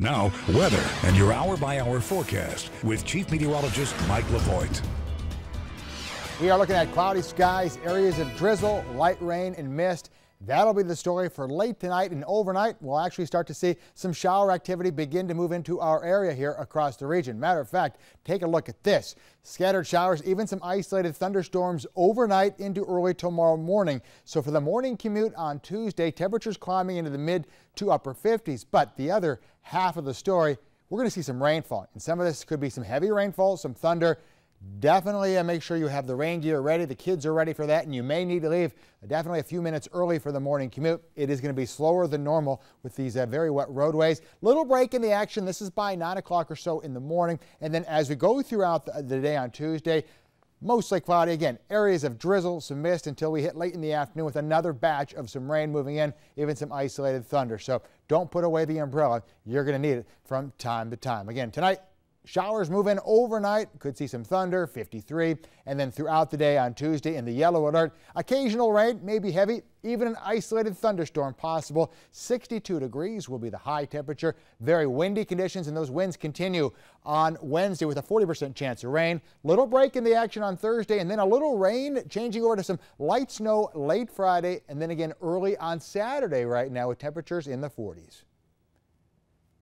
Now, weather and your hour by hour forecast with Chief Meteorologist Mike LaPoint. We are looking at cloudy skies, areas of drizzle, light rain, and mist. That'll be the story for late tonight and overnight. We'll actually start to see some shower activity begin to move into our area here across the region. Matter of fact, take a look at this. Scattered showers, even some isolated thunderstorms overnight into early tomorrow morning. So for the morning commute on Tuesday, temperatures climbing into the mid to upper 50s. But the other half of the story, we're going to see some rainfall. And some of this could be some heavy rainfall, some thunder, Definitely uh, make sure you have the rain gear ready. The kids are ready for that, and you may need to leave definitely a few minutes early for the morning commute. It is going to be slower than normal with these uh, very wet roadways. Little break in the action. This is by 9 o'clock or so in the morning. And then as we go throughout the, the day on Tuesday, Mostly cloudy again, areas of drizzle, some mist until we hit late in the afternoon with another batch of some rain moving in, even some isolated thunder. So don't put away the umbrella. You're going to need it from time to time. Again, tonight, Showers move in overnight. Could see some thunder, 53. And then throughout the day on Tuesday in the yellow alert, occasional rain, maybe heavy, even an isolated thunderstorm possible. 62 degrees will be the high temperature. Very windy conditions, and those winds continue on Wednesday with a 40% chance of rain. Little break in the action on Thursday, and then a little rain changing over to some light snow late Friday, and then again early on Saturday right now with temperatures in the 40s.